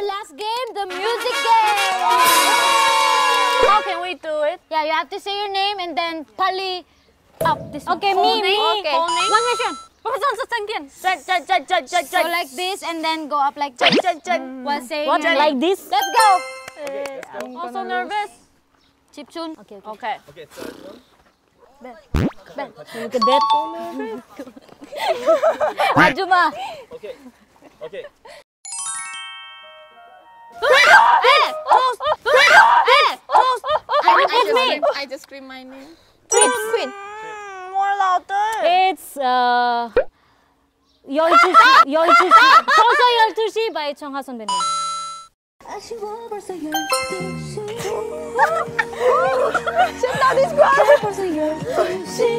our last game, the music game. How can we do it? Yeah, you have to say your name and then pali up this one. Okay, Whole me, name? me. Okay. Whole name? One question. So like this and then go up like this mm. while saying What? Like this? Let's go. I'm also nervous. Chipchun. Okay, okay. Okay. Okay, third one. Look at that. Ajuma. Okay. Okay. I, I, just scream, I just scream my name. Queen. More louder. It's uh, 12시, 12시, 서서 12시 by 정하 선배님. 아쉬워 벌써 12시 That is great. 벌써 12시 나